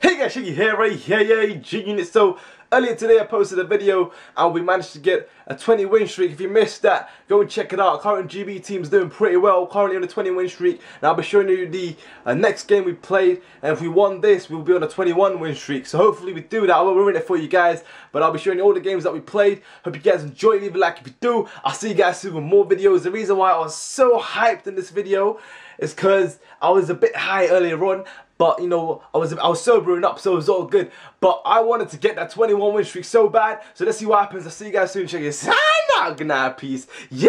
Hey guys, Shaggy here, right here, yeah, G Unit. So, earlier today I posted a video and we managed to get a 20 win streak. If you missed that, go and check it out. Current GB team's doing pretty well, currently on a 20 win streak. Now I'll be showing you the uh, next game we played, and if we won this, we'll be on a 21 win streak. So hopefully we do that. I will ruin it for you guys, but I'll be showing you all the games that we played. Hope you guys enjoy. Leave a like if you do. I'll see you guys soon with more videos. The reason why I was so hyped in this video is because I was a bit high earlier on, but you know, I was I was sobering up, so it was all good. But I wanted to get that 21 win streak so bad. So let's see what happens. I'll see you guys soon. Check it out. Peace. Yeah.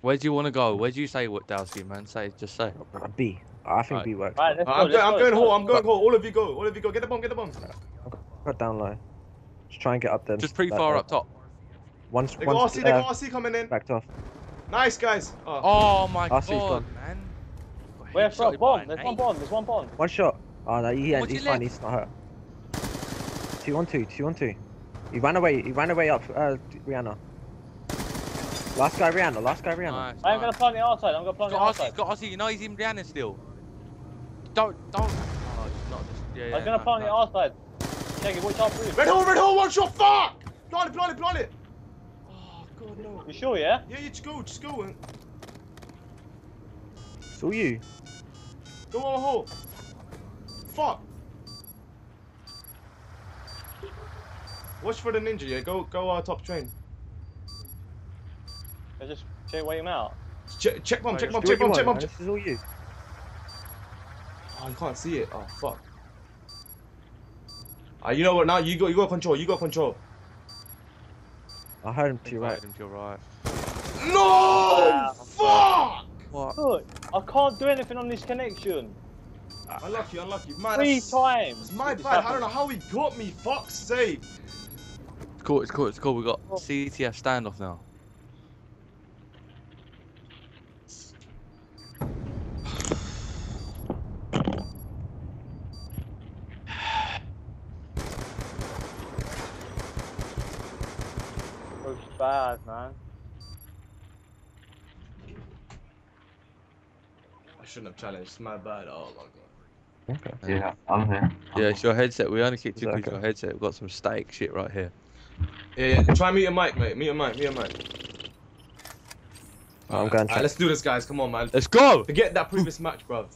Where do you want to go? Where do you say what Dowsy, man? Say, just say. B. I think Right. B works. Right, go, I'm, let's going, I'm go, going let's I'm going home. All of you go. All of you go. Get the bomb. Get the bomb. Got down low. Just try and get up there. Just pretty far way. up top. Once, They got once, RC. They uh, got RC coming in. backed off. Nice guys. Oh. Oh my RC's god, gone. man. Where's Headshotted from? by Bomb. There's one bomb. There's one bomb. One shot. Oh no, he, he's fine. left? He's not hurt. Two on two. Two on two. He ran away. He ran away up. Uh, Rihanna. Last guy, Rihanna. Last guy, Rihanna. Nice, I'm gonna plant the outside. I'm gonna plant the outside. he's got RC. You know he's in Rihanna still. Don't, don't. Oh, it's not just. Yeah, yeah. I'm gonna no, plant the outside. Check it. Watch out, please. Red hole. Red hole. One shot. Fuck. Plant it. Plant it. Plant it. Oh god no. You sure? Yeah. Yeah, you just go. Just go. And It's all you. Go on a hole. Fuck. Watch for the ninja. Yeah. Go. Go. Uh, top train. I just check wait him out. Check. Check bomb. Check bomb. Check bomb. Check bomb. want, Check. man. This is all you. Oh, you can't see it. Oh fuck. Ah, you know what? Now you go. You got control. You got control. I heard him to your Right. right. Him to your right. No! Fuck! What? Look, I can't do anything on this connection. Unlucky, unlucky. Man, Three times. it's my bad. I don't know how he got me. Fuck's sake. It's cool. It's cool. It's cool. We got. CTF standoff now. It was bad, man. I shouldn't have challenged. It's my bad. Oh my god. Okay. Yeah, I'm here. Yeah, it's your headset. We only kicked Is you that because okay? your headset. We've got some steak shit right here. Yeah, yeah. Try mute your mic, mate. Mute your mic. Mute your mic. I'm going Alright, to. let's do this, guys. Come on, man. Let's go. Forget that previous match, bro.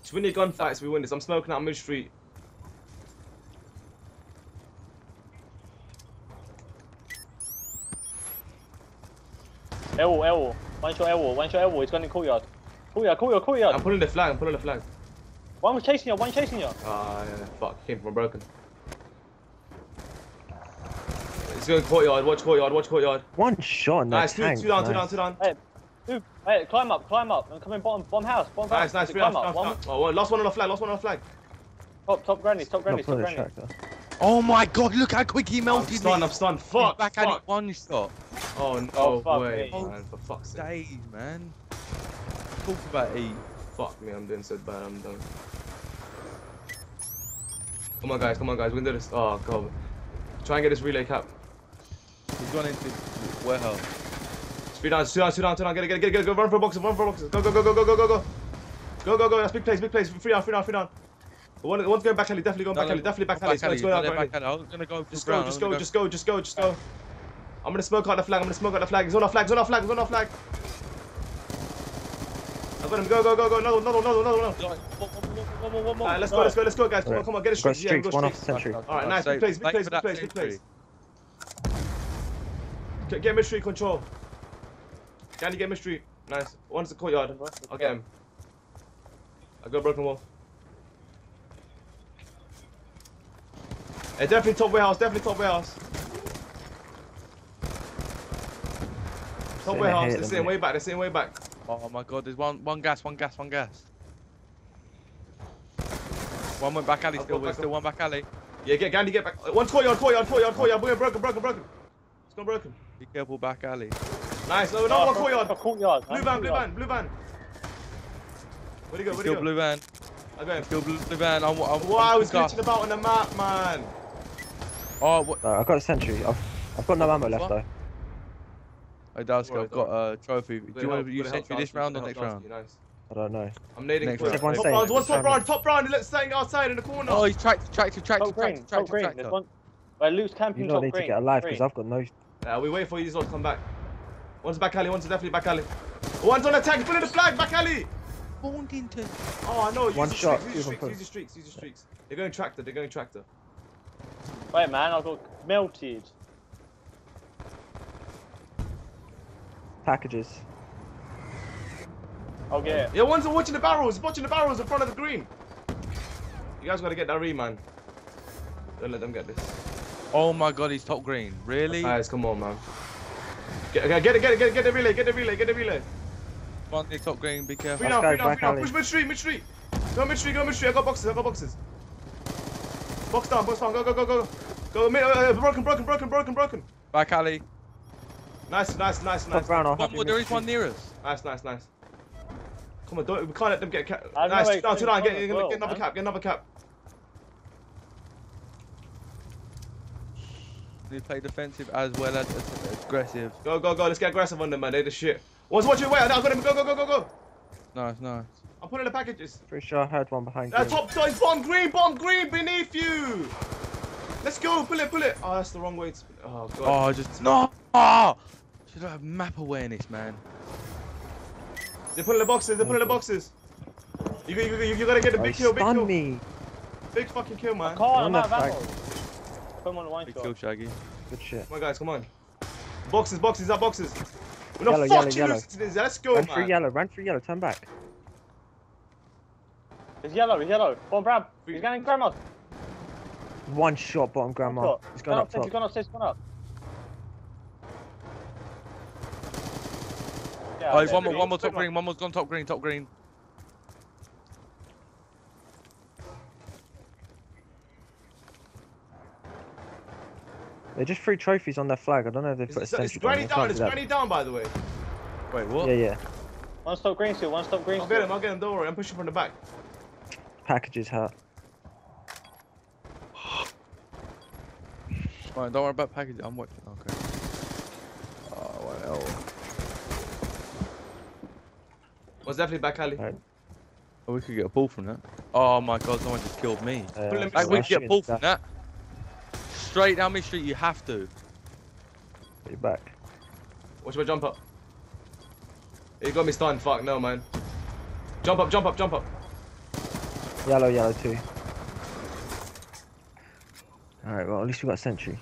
Just win your gunfights. We win this. I'm smoking out mid street. Air wall, air wall. One shot air wall. One shot air wall. He's going in courtyard. Courtyard, courtyard, I'm pulling the flag. I'm pulling the flag. One was chasing you. One chasing you. Ah, yeah, yeah. Fuck. Came from broken. It's going courtyard. Watch courtyard. Watch courtyard. One shot in that Nice. Two, tank. two down. Two nice. down. Two down. Dude, hey, climb up, climb up. I'm coming bottom, bottom house, bottom Nice, house. nice. Three Climb down. up. down, One, down. Oh, one- last one on the flag. Last one on the flag. top, top grannies, top Not grannies, top pulling a grannies. Oh my god! Look how quick he melted I'm stunned. me. I'm stunned. He's Fuck. back at it one shot. Oh, no Oh, fuck way, me. man. For fuck's sake. Days, man talk for about eight. Fuck me, I'm doing so bad. I'm done. Come on, guys. Come on, guys. We can do this. Oh, God. Try and get this relay cap. He's gone into warehouse. Speed down, two down, two down, two down. Get it, get it, get it, get it. Go run for boxes, run for boxes. Go, go, go, go, go, go, go, go. Go, go, go. That's big place, big place. Three down, three down, three down. One, one's going back alley, definitely going no, back alley, definitely back alley. Back alley. Go, go, go, back alley. I was gonna go. Just go, just go, just go, just go, just go. I'm gonna smoke out the flag. I'm gonna smoke out the flag. He's on our flag. He's on our flag. He's on our flag. He's on our flag. I got him. Go. Go. Go. Go. No. No. No. No. No. No. One more, more. Alright, let's go. Let's go. Let's go, guys. Come on. Come on. Get it Got straight. Yeah, we streaks. go One off century. Alright, nice. Big place. Big place. Big place. Big place. Get, get mystery control. Candy, get mystery. Nice. One's the courtyard. I'll get him. I got broken wall. Hey, definitely top warehouse. Definitely top warehouse. Top warehouse. ahead They're sitting way back. They're sitting way back. Oh my god, there's one one gas, one gas, one gas. One went back alley I've still, got there's still up. one back alley. Yeah, get Gandhi, get back. One's courtyard, courtyard, courtyard, courtyard. Broken, broken, broken, broken, broken. It's gone broken. Be careful back alley. Nice. No, no, one courtyard. Courtyard. Blue van, blue van, blue van. Where'd he go? Where'd he Still go? blue van. I got him. Still blue, blue van. I'm, I'm, Wow, I'm he's glitching about on the map, man. Oh, what? Uh, I've got a sentry. I've, I've got no ammo left What? though. Dasko, I've got a trophy. Do you want to use good help, sentry this round or next round? I don't know. I'm nading Next quick. one. Top round, one top round, top round. Let's stand outside in the corner. Oh, he's tracked, tracked, tracked, Top green, tracked, top tracked, green. tracked. There's one. Wait, Luke's You camping don't top need to get alive because. I've got no. Uh, we wait for these ones to come back. One's back alley, one's definitely back alley. One's on attack, put in the flag, back alley. Spawned into. Oh, I know. Use One the shot, Streaks, use, of the streaks, use the streaks, use the streaks. They're going tractor, they're going tractor. Wait, man, I got melted. Packages. I'll. Yeah, one's watching the barrels, watching the barrels in front of the green. You guys gotta get that re, man. Don't let them get this. Oh my god, he's top green. Really? Guys, come on, man. Get, get, get it, get it, get it, get the relay, get the relay, get the relay. One near top green, be careful. Free Let's now, free now, free now. Push mid street, mid street. Go mid street, go mid street. I got boxes, I got boxes. Box down, box down. Go, go, go, go. Go mid, uh, uh, broken, broken, broken, broken, broken. Back alley. Nice, nice, nice, Top nice. round. I'll One have more, you there mid is one near us. Nice, nice, nice. Come on, don't, we can't let them get ca- I Nice, where two down, two down. Get, get, well, get another man. cap, get another cap. They play defensive as well as as aggressive. Go, go, go. Let's get aggressive on them, man. They're the shit. One's watching. Wait, I got him. Go, go, go, go, go. Nice, nice. I'm putting the packages. Pretty sure I heard one behind. Uh, green. top side, bomb green, bomb green beneath you. Let's go. Pull it, pull it. Oh, that's the wrong way. To... Oh, God. Oh, just no. Oh! Should I have map awareness, man. They're pulling the boxes. They're pulling the boxes. You, you, you, you gotta get a big he kill, big stunned kill. me. Big fucking kill, man. Can't, I'm On out of that ammo. Put him on one Big shot. kill, Shaggy. Good shit. Come on, guys, come on. Boxes, boxes, up boxes. We're not Yellow, yellow, fucking yellow. losing to this. Let's go, Run through yellow. Run through yellow. Turn back. It's yellow, it's yellow. Go on, Brad. He's going grandma. One shot, bottom grandma. He's going up He's top. gone upstairs, he's gone up. Yeah, Oh, he's okay. one more, one more top one. green. One more's gone top green, top green. They just threw trophies on their flag. I don't know if they It's, put a it's, it's sentry granny They down. It's do that. granny down, by the way. Wait, what? Yeah, yeah. One stop green still, one stop green I'll get him. I'll get him. Don't worry. I'm pushing from the back. Packages hurt. Fine, don't worry about packaging. I'm watching. Okay. Oh, well. Was definitely back alley. Right. Oh, we could get a ball from that. Oh my god, someone just killed me. Uh, Like, So we could get a shooting ball from that. Straight down my street, you have to. Put your back. Watch my jump up. He got me stunned. Fuck no, man. Jump up, jump up, jump up. Yellow, yellow too. Alright, well at least we got sentry.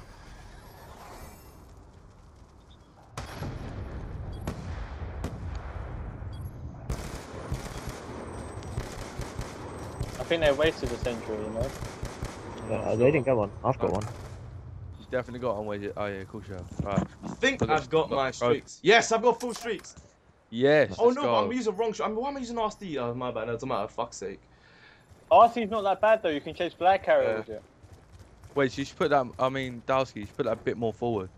Think they wasted a sentry, you know. Yeah, they didn't get one. I've got one. You've definitely got one. Where's? Oh yeah, cool show. Right. I think Look at- I've got look, my bro. streaks. Yes, I've got full streaks. Yes. Oh no, go. but I'm using wrong. I mean, why am I using RSD? Oh my bad. No, it doesn't matter. Fuck's sake. RC's not that bad though, you can chase black carrier Yeah. with it. Wait, so you should put that. I mean, Dowski, you should put that a bit more forward.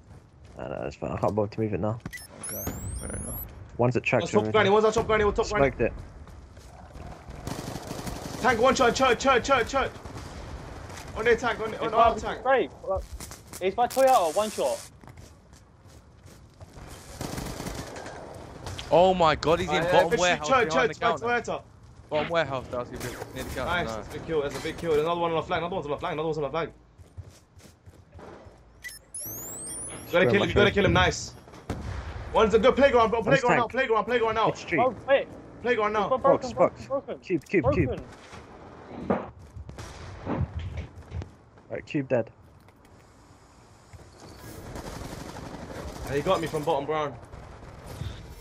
No, no, that's fine. I can't bother to move it now. Okay. Fair enough. One's at One's tractor. top granny. One's on top granny. One's top granny. Smoked it. Tank one shot. Church, church, church, church. On their tank. On, on It's our by, tank. great. It's by Toyota, one shot. Oh my god, he's in Uh, yeah, bottom fish warehouse Church, behind the church, by counter. Toyota. Bottom warehouse, Dowski, near the counter. Nice. Nice. That's a big kill. That's a big kill. There's another one on the flag. Another one's on the flag. Another one's on the flag. You gotta kill him. much You gotta kill him. Nice. One's a good playground. bro. One's Playground now. tank. Playground. Playground now. It's street. Oh, wait. Playground It's now. got broken, box. broken, broken. Cube, cube, broken. cube. Right, cube dead. Yeah, He got me from bottom brown.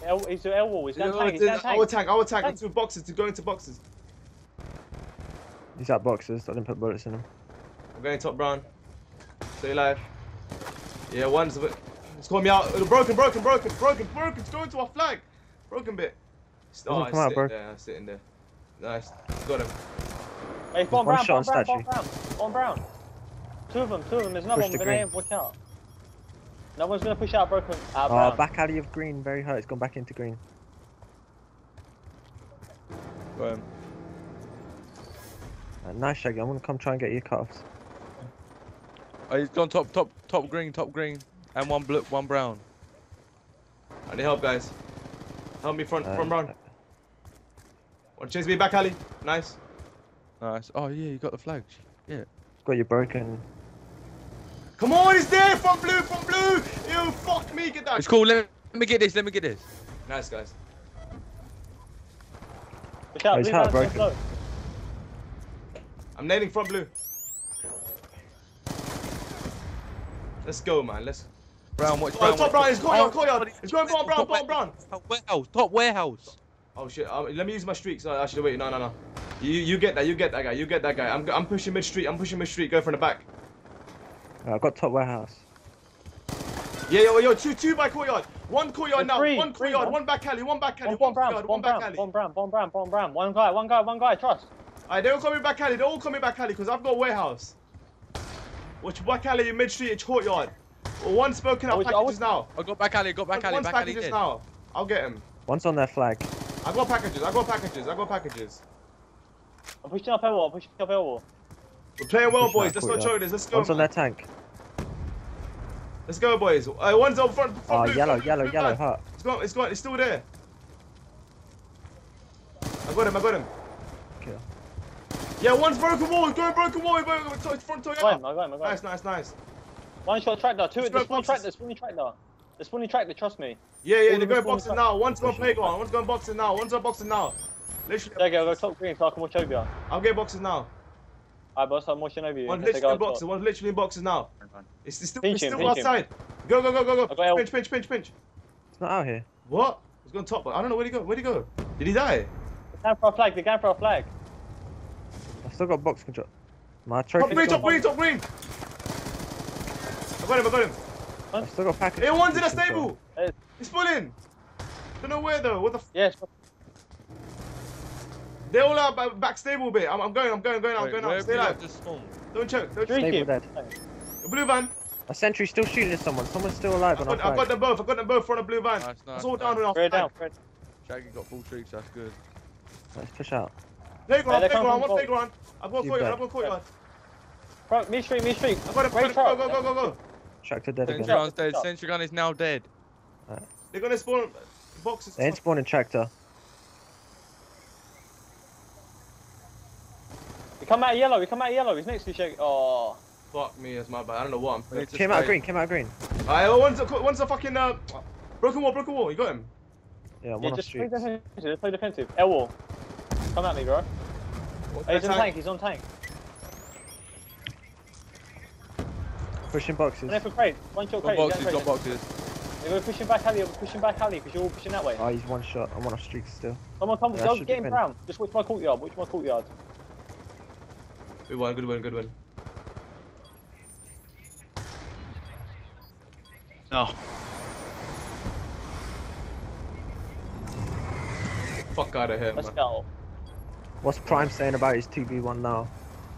L, he's the L wall, he's down Yeah, oh, tank, he's down Our tank. tank. Our tank. Tank. Into boxes. To go into boxes. He's at boxes. I didn't put bullets in him. I'm going top brown. Stay alive. Yeah, one's a bit. It's calling me out. Broken, broken, broken, broken, broken. It's going to our flag. Broken bit. Oh, Doesn't he's come out, sitting bro. there. Sitting there. Nice. Got him. Hey, Bon One Brown, shot Bon on Brown, Bon statue. Brown, Bon Brown. Two of them, two of them. There's another Push one the with an aim. green. Watch out. No one's gonna push out broken. Out Oh, brown. back alley of green. Very hurt. It's gone back into green. Go on. Uh, nice, Shaggy. I'm gonna come try and get your cuffs. Oh, he's gone top, top, top green, top green, and one blue, one brown. I need help, guys. Help me front, Uh, front brown. One chase me back, Ali. Nice. Nice. Oh yeah, you got the flag. Yeah. Got your broken. Come on, he's there from blue, from blue. You fuck me, get that. It's cool. Let me, let me get this. Let me get this. Nice guys. Push out, Oh, he's blue man's heartbroken. low. I'm nading from blue. Let's go, man. Let's. Brown, watch Oh, Brown. top watch- Brown, it's going on Oh, courtyard. It's going brown, brown, top brown, brown. Top warehouse. Top warehouse. Oh shit! Um, let me use my streaks. Uh, actually, wait, no, no, no. You, you get that. You get that guy. You get that guy. I'm, I'm pushing mid street. I'm pushing mid street. Go from the back. Uh, I got top warehouse. Yeah, yo, yo, two, two by courtyard. One courtyard There's now. three, one three, courtyard. man. One back alley. One back alley. One, One one brown, courtyard. one One back brown, alley. one brown, one brown, one brown. One guy, one guy, one guy. Trust. Alright, they're all coming back alley. They're all coming back alley because I've got warehouse. Watch back alley mid street. It's courtyard. One spoken I out I packages was- now. I got back alley. Got back alley. One's Back alley. packages now. I'll get him. One's on their flag. I got packages. I got packages. I got packages. I'm pushing up elbow. I'm pushing up elbow. We're playing well, boys. out Let's not courtyard. this. Let's go. One's on man. their tank. Let's go, boys. Uh, one's on front. front Oh, blue, yellow, front blue, yellow, blue yellow, van. hut. It's gone. It's gone. It's still there. I got him. I got him. Kill. Yeah, one's broken wall. Going broken wall. Broken to- front I got him. Toyota. I got him. I got Nice, him. nice, nice. One shot tractor. Two. Let's The go spawning boxes. tractor. Spawning tractor. The spawning tractor. Trust me. Yeah, yeah. All They're going reforms boxes now. One's going Pushing. playground. One's going boxes now. One's on boxes now. Literally. There you go. Go top green so I can watch over you. I'll get boxes now. Alright, boss. I'm watching over you. One's Let's literally in our boxes. top. One's literally in boxes now. It's, it's still, Pinch it's still him. outside. Go, go, go, go, I got go. Pinch, pinch, pinch, pinch. It's not out here. What? He's gone top. I don't know where'd he go. Where'd he go? Did he die? They're going for a flag. They're going for a flag. I've still got box control. My Top trophy. green, top green, top green. I got him. I got him. I've still got package. Hey, one's in a stable. Hey. He's pulling. Don't know where though. What the? F- Yes. They're all out back, back stable bit. I'm, I'm going. I'm going. Going out. Wait, Going out. Stay you alive. got this spawn? Don't choke. Don't choke. Stable dead. The blue van. A sentry still shooting at someone. Someone's still alive I on our got, I got them both. I got them both front of blue van. Nice, nice, It's all nice. down on our Fred down. flag. Shaggy got full streaks. That's good. Let's push out. Playground. Yeah, they're coming Playground. from One playground. I've got You courtyard. bet. I've got courtyard. Front, mid street, mid street. I got him. Great Go, shot. go, go, go, go. Tractor dead Sentry again. Yeah. dead. Sentry is now dead. They're gonna spawn boxes. They ain't spawning tractor. We come out of yellow. We come out of yellow. He's next to you, Shake. Oh. Fuck me, that's my bad. I don't know what I'm. We Came out of green. Came out of green. Alright, oh, one's a, one's a fucking uh, broken wall, broken wall. You got him. Yeah, I'm Yeah, just play defensive. Just play defensive. L wall. Come at me, bro. What's Hey, he's on tank? tank. He's on tank. Pushing boxes. One for crate. One shot Got crate. boxes. Got out crate. boxes. They're going pushing back alley. Pushing back alley because you're all pushing that way. Oh, he's one shot. I'm on a streak still. Someone come. Yeah, Go should get him defend. brown. Just watch my courtyard. Watch my courtyard. Good one, good one, good one. No. Fuck out of here, Let's man. go. What's Prime saying about his 2v1 now?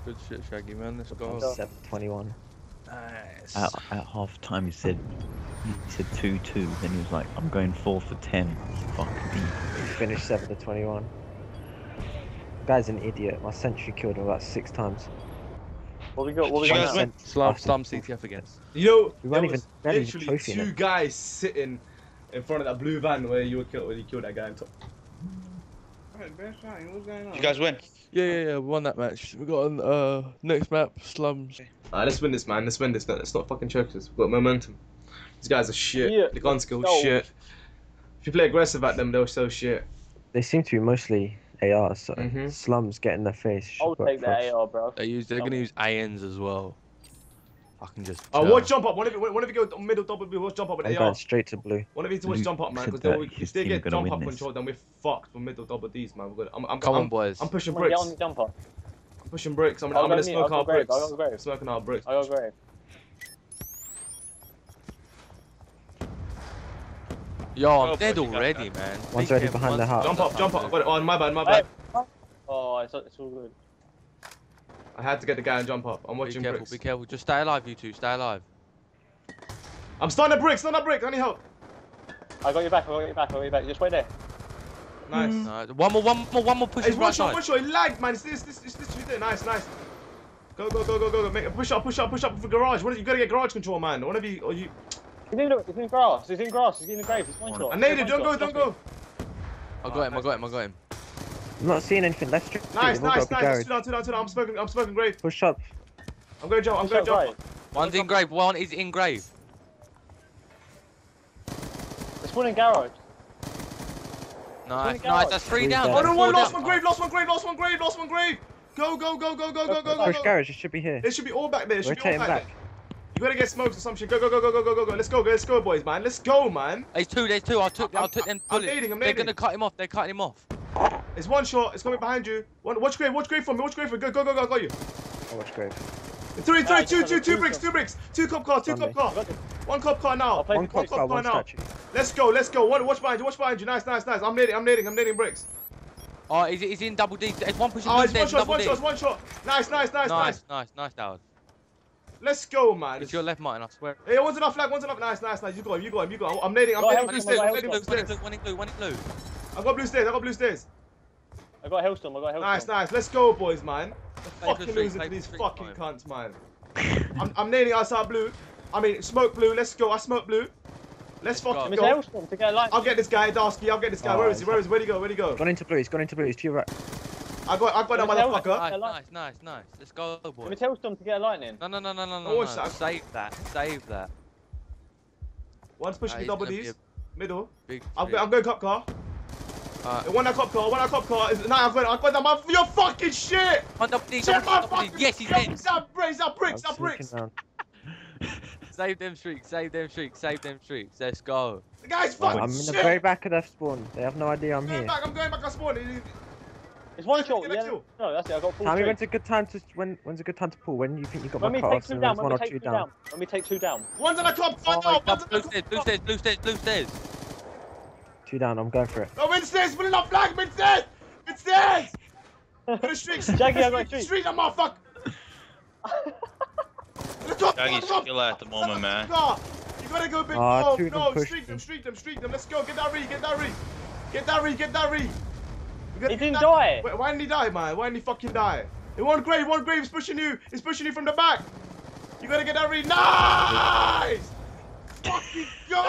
Good shit, Shaggy man. Let's go. go. 721. Nice. At, at half time, he said he said two two. Then he was like, "I'm going four for ten. Fuck me." He finished 7 to 21. Guy's an idiot. My sentry killed him about six times. What we got? What we got guys now? win? Slum, After- slum CTF again. You know, We there was even literally trophy in two it. guys sitting in front of that blue van where you were killed when you killed that guy on top. You guys win. Yeah, yeah, yeah. We won that match. We got on uh next map slums. Alright, let's win this, man. Let's win this. Let's not fucking choke this. We've got momentum. These guys are shit. Yeah. The gun skill's So- shit. If you play aggressive at them, they're so shit. They seem to be mostly ARs, so Mhm. slums get in their face. I'll take the that us. AR, bro. They use. They're gonna use ANs as well. I can just. Oh, tell. watch jump up. One of you, one of you go middle double blue. Watch jump up with I'm AR. going straight to blue. One of you to watch jump up, man. said Because that if they team get gonna jump up this. control, then we're fucked for middle double D's, man. We're good. I'm, I'm, Come I'm, on, boys. I'm pushing Come on, get bricks. on the jumper. I'm pushing bricks. I'm, I'll I'm gonna me, smoke I'll go our grave, bricks. I'll go grave. Smoking our bricks. I got grave. Yo, I'm Oh, dead boy, you got already, that. man. One's Be already careful, behind the one's- house. Jump up, jump up. I got it. Oh, my bad, my bad. Oh, it's, it's all good. I had to get the guy and jump up. I'm Be watching careful, bricks. be careful. Just stay alive, you two. Stay alive. I'm starting a brick, starting a brick. I need help. I got you back. I got you back. I got you back. Just wait there. Nice. Mm. Nice. One more, one more, one more. Push Hey, one right shot, side. one shot. He lagged, man. It's this, this, this, this, there. Nice, nice. Go, go, go, go, go, go. Make, push up, push up, push up for garage. What? You gotta get garage control, man. One of you, or you. He's in, he's in grass. He's in grass. He's in the grave. He's one shot. I need it. Don't go, don't go. I got him. I got him. I got him. I'm not seeing anything. Left street. Nice, nice, got to be nice. Two down, two down, two down. I'm smoking, I'm smoking grave. Push up. I'm going jump, I'm going up jump. One's in grave. One is in grave. There's one in garage. Nice, nice. That's three Three down. down. Oh no, one, lost down. one grave, lost one grave, lost one grave, lost one grave. Go, go, go, go, go, go, go, go, Push go. garage. It should be here. It should be all back there. It should be all back, back. there. You gotta get smokes or some shit. Go, go, go, go, go, go, go, go. Let's go, let's go, boys, man. Let's go, man. There's two. There's two. I took. I I'm- took them I'm bullets. nading, I'm They're gonna cut him off. They're cutting him off. It's one shot. It's coming behind you. One, watch grave, watch grave for me. Watch grave for me. Go, go, go, go. I got you. Oh, watch grave. Three, three, Alright, two, just two, have a two cruise bricks, two bricks, two cop car, two cop car, one cop car now. One cop car, car one now. Let's go, let's go. One, watch behind you, watch behind you. Nice, nice, nice. I'm nading, I'm nading, I'm nading bricks. Oh, he's, he's in double D. There's one pushing ah, Oh, blue it's one stairs. shot, Double one D. shot, one shot. Nice, nice, nice, Nice, nice. nice, nice, Dowd. Let's go, man. It's your left, Martin. I swear. Hey, one's enough flag, one's enough. Nice, nice, nice. You got him, you got him, you got him. I'm nading, I'm Go nading blue stairs, I'm go nading blue blue. stairs. One in blue. One in blue. I got blue stairs, I got blue stairs. I got a Hellstorm. I got a Hellstorm. Nice, nice. Let's go, boys, man. Play Fucking losing to these fucking fine. cunts, man. I'm, I'm nading outside blue. I mean, smoke blue. Let's go. I smoke blue. Let's fucking go. Hellstorm to get a light. I'll get this guy, Darsky. I'll get this guy. Oh, Where is he? Where is he? Where'd he go? Where'd he go? Gone into blue. He's gone into blue. He's to your right. I got, I got that motherfucker. Nice, nice, nice, nice. Let's go, boys. Let boy. me Hellstorm to get a lightning. No, no, no, no, no, Oh, no. what's no. that? Save that. Save that. One's pushing That me double D's. Middle. Big. I'm, trip. I'm going cop car. Alright. One that cop car. One that cop car. Is, nah, I've got, I've got that. My, you're fucking shit. One double D. Shit, Double my D. Double D. fucking. Yes, he's yo, in. That bricks. That bricks. I'm That bricks. Save them streaks. Save them streaks. Save them streaks. Let's go. The guy's Right, fucking I'm in the shit. very back of their spawn. They have no idea I'm I'm going here. back. I'm going back. I spawned. He- It's one shot. Yeah. kill. No, that's it. I got full Tell me straight. when's a good time to when when's a good time to pull. When you think you got When my we cut take two down, there's when we take two two down. down. When we take two down. One's in a cop car Oh, now. my God. One's in Blue a stairs. Blue stairs. Blue stairs. Blue stairs. Two down. I'm going for it. Oh, mid stairs. Put it up flag. Mid stairs. Mid stairs. Put the streaks. Jackie, I got streaks. Street, that motherfucker. The cop car, Shaggy's the cop- killer at the moment, man. car. You gotta go big. Ah, no, two of them no, pushed streak them, streak them, streak them. Let's go. Get that re, get that re. Get that re, get that re. He didn't that- die. Wait, why didn't he die, man? Why didn't he fucking die? In one grave, one grave is pushing you. He's pushing you from the back. You gotta get that re. Nice! fucking go!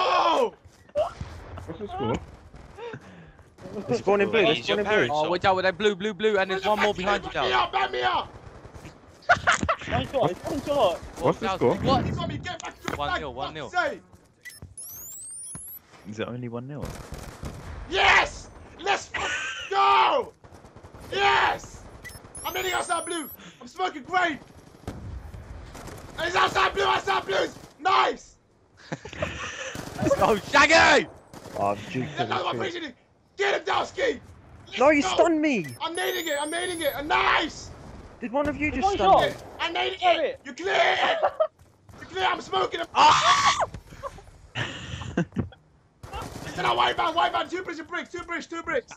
They're spawning blue. They're He's your spawning blue. parents. Oh, watch out with that blue, blue, blue, and there's one more behind you, Back me up, back me up. One shot. It's one shot. What's the Dowd, score? What? He's on me. Get back to the One flag, nil, one fuck's nil. sake. Is it only 1 0? Yes! Let's fucking go! Yes! I'm hitting outside blue. I'm smoking great. And he's outside blue, outside blues. Nice! Let's go, oh, Shaggy! Oh, I've juked There's it. another one Let's pushing it. Get him down, Ski. No, you go. stunned me. I'm nading it. I'm nading it. And nice. Did one of you just stun shot. me? I'm nading it. it. You're clear. You're clear. I'm smoking him. Ah! Then I white man, white man. Two bricks, bricks, two bricks, two bricks.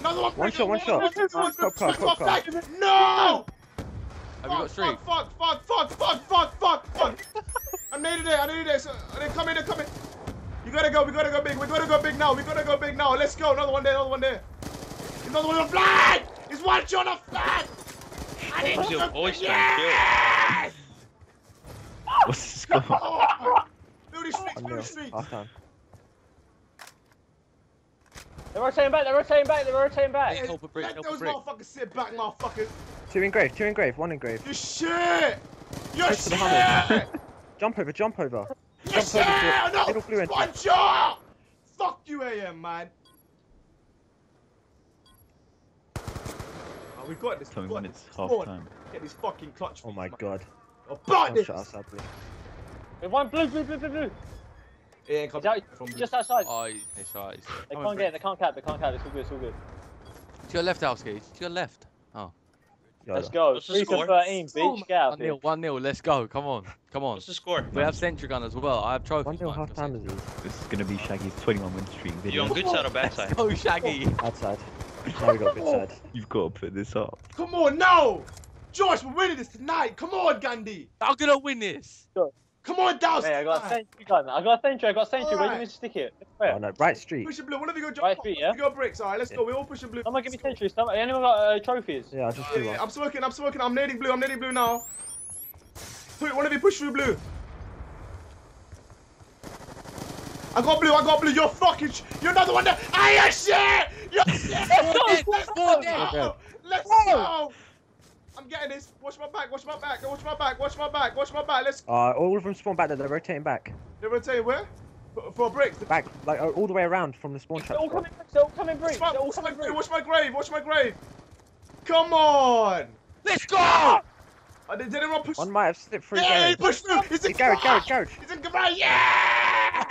Another one. One shot, one shot. brick, another Top brick, car, brick, top brick, car. brick. No! Have you got streak? Fuck, fuck, fuck, fuck, fuck, fuck, fuck, fuck. I needed it, I needed it. So, they come in, they come in. You gotta go, we gotta go big, we gotta go big now, we gotta go big now. Let's go, another one there, another one there. Another one on flag! It's one shot on flag! I need Who's to your voice trying yes! What's oh the score? Oh! Do the streaks, One do nil. the streaks. Half time. They're rotating back. They're rotating back. They're rotating back. Help a brick, Let help a brick. motherfuckers sit back, motherfuckers. Two in grave. Two in grave. One in grave. You shit! You Push to the shit! Jump over. Jump over. You Jump shit! to No! middle. One shot! Fuck you, AM, man. Oh, we got this. Tell we me got when this. it's half on. time. Get this fucking clutch. Oh my god. Oh, but One this. shot outside blue. There's one blue, blue, blue, blue, blue. It ain't coming out, from just outside. Oh, it's right. It's They coming can't for get. it. They can't cap. They can't cap. It's all good. It's all good. To your left, Alski. To your left. Yeah, Let's go. What's the Three score? to thirteen, So bitch. Get out, One nil, bitch. one nil. Let's go. Come on, come on. What's the score? We have sentry gun as well. I have trophies. One nil mine, half time is these. This is gonna be Shaggy's 21 win streak You video. on good side or bad side? Oh, Shaggy. Outside. Now we got good side. You've got to put this up. Come on, no! Josh, we're winning this tonight. Come on, Gandhi. I'm gonna win this. Come on, Douse. Hey, I got a sentry gun. I got a sentry. I got a sentry. Where do you Alright. to stick it? Oh no, right street. Pushing blue. One of you go jump. Right up, feet, one of yeah? you go bricks. All right, let's go. We're all pushing blue. Someone give me sentry. Someone, anyone got uh, trophies? Yeah, I'll just Yeah, do yeah. I'm smoking. I'm smoking. I'm nading blue. I'm nading blue now. Put one of you push through blue. I got blue, I got blue. You're fucking. Sh- you're another one there. Ah, yeah, shit! You're shit! Let's go, Let's go! dead. Let's Go. go! I'm getting this. Watch my back, watch my back, watch my back, watch my back, watch my back. Let's. Uh, all of them spawn back there. They're rotating back. They're rotating where? For, for bricks. Back, like uh, all the way around from the spawn They're all trap. coming bricks, they're all coming bricks, Watch they're my, all watch, my, coming bricks. watch my grave, watch my grave. Come on! Let's go! Uh, did did anyone push? One might have slipped through Yeah, he garage. pushed through. He's in Hey, Garage, garage. garage, garage. He's in garage. Yeah!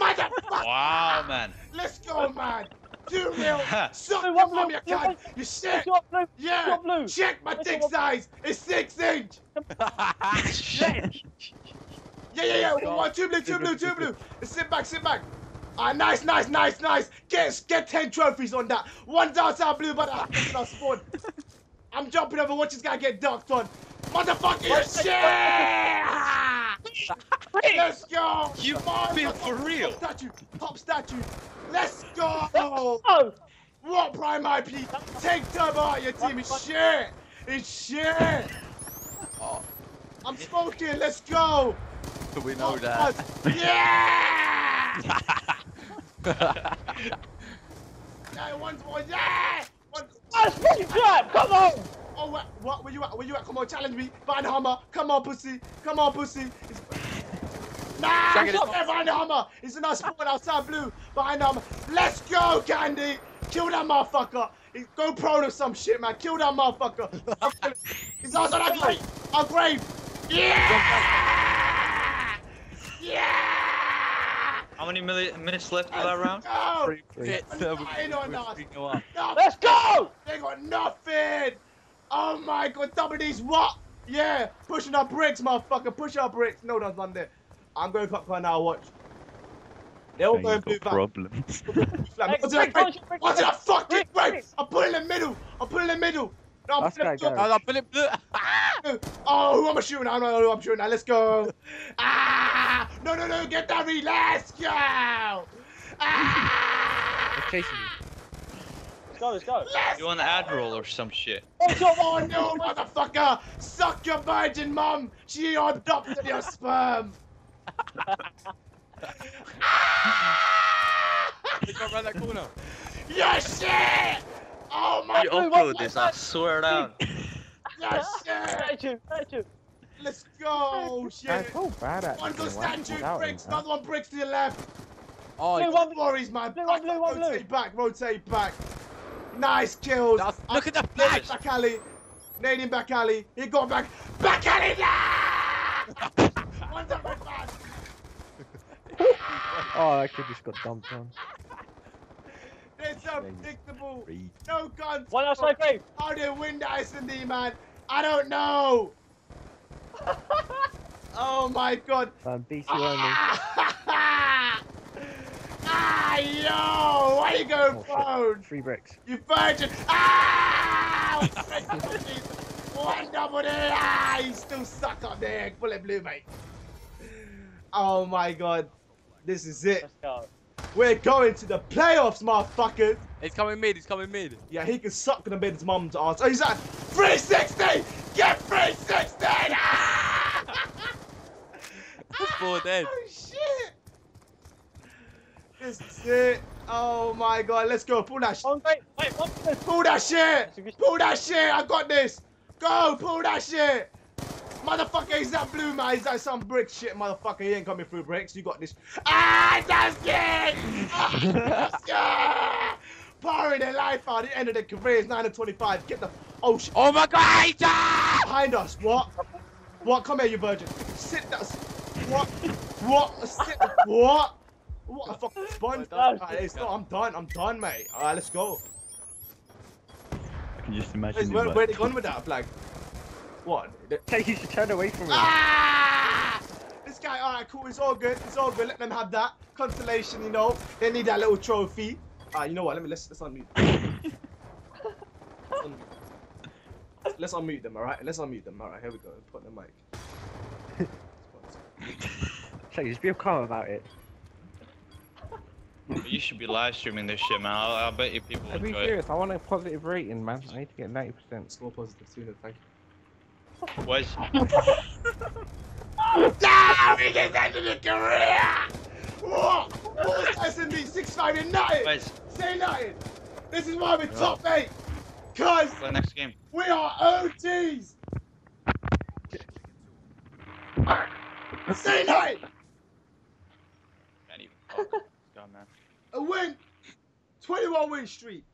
Motherfucker! Wow, man. Let's go, man. Two mil. Suck Blue, your mum, blue, you blue, cunt. one- You It's shit. your blue, Yeah. your blue. Check my dick size. It's six inch. Yeah, yeah, yeah. go. One, two blue, two blue, two blue. Sit back, sit back. Ah, nice, nice, nice, nice. Get get ten trophies on that. One's outside blue, but I'm not spawn. I'm jumping over. Watch this guy get dunked on. Motherfucker, you shit! Let's go. You on, for real? Top statue, top statue. Let's go. Oh, What prime IP? Take Turbo out your team. It's shit. It's shit. Oh. I'm smoking. Let's go. Do we know Oh, that. Yeah! yeah, one, one, yeah! One, that's pretty come on! Oh, what, what, where you at? Where you at? Come on, challenge me. Find the hammer. Come on, pussy. Come on, pussy. It's... Nah, Second stop there behind the hammer. It's a nice spot outside blue. Behind the hammer. Let's go, Candy. Kill that motherfucker. Go prone or some shit, man. Kill that motherfucker. He's outside our grave. Our grave. Yeah! Yeah! How many milli- minutes left of that round? Go! Free hit. I'm We're dying on us. free go up. No, Let's go! They got nothing! Oh my god, double these what? Yeah, pushing our bricks, motherfucker, push our bricks. No, that's not there. I'm going popcorn now, watch. They're all going you've blue got back. problems. Flag. Hey, What's brick, that punch grave? it, brick, What's brick, that fucking brick, grave? brick. I'm putting in the middle. I'm putting in the middle. No, I'm Last putting guy in the go. Oh, I'm blue. Oh, who am I shooting? I don't know who I'm shooting at. Let's go. Ah! No, no, no, get that re. Let's go. Ah! They're chasing you. Let's go, let's go. Let's You on the Admiral or some shit? Oh, come on, no, motherfucker! Suck your virgin mum! She adopted your sperm! They go around that corner. Your shit! Oh my You god! upload this, I swear down. Your shit! Statue, statue. Let's go! Shit! so bad at One goes this game. Why statue, pulled bricks, like that? another one bricks to your left. Oh, Blue you- one, No worries, man. Blue Back one, blue one, blue. rotate back, rotate back. Nice kills. That's- look at the Nading flash. Back alley. Nading back alley. He got back. Back alley now! One's up my back. Oh, that kid just got dumped on. It's unpredictable. No guns. One outside grave. How do you win that S&D, man? I don't know. oh my god. Um, BC only. Yo! Why you going Oh, shit. prone? Three bricks. You virgin! Ah! One double D! Ah! You still stuck up there. Bullet blue, mate. Oh my god. This is it. Let's go. We're going to the playoffs, motherfuckers. He's coming mid. He's coming mid. Yeah, he can suck in the bed his mum's ass. Oh, he's at 360! Get 360! Ah! That's four dead. Oh shit! This is it. Oh my god, let's go. Pull that shit. One. Wait. Pull that shit! Pull that shit! I got this! Go! Pull that shit! Motherfucker, is that blue man. Is that some brick shit, motherfucker. He ain't coming through bricks. You got this. Ah, that's it! Ah, yeah! Powering their life out. The end of their career is 9 and 25. Get the. Oh shit. Oh my god! Behind us. What? What? Come here, you virgin. Sit down. What? What? Sit. What? What a fucking sponge. Well done. It's not, I'm done. I'm done, mate. Alright, let's go. I can just imagine Where's- him Where, like, where they gone with that flag? What? Hey, you should turn away from me. Ah! This guy, alright, cool. It's all good. It's all good. Let them have that consolation. You know, they need that little trophy. Alright, you know what? Let me let's let's unmute. let's, unmute. let's unmute them. All right. Let's unmute them. All right. Here we go. Put the mic. Shay, just be calm about it you should be live streaming this shit, man. I'll, I'll bet you people. will be serious. It. I want a positive rating, man. I need to get ninety percent. Score positive sooner, thank you. Where's? Damn! We just ended a career. What? What was SMB six five in nothing? Where's? Say nothing. This is why we're oh. top eight. Cause. For the next game. We are OTs. Say nothing. Not even a win, 21 win streak.